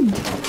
Mm.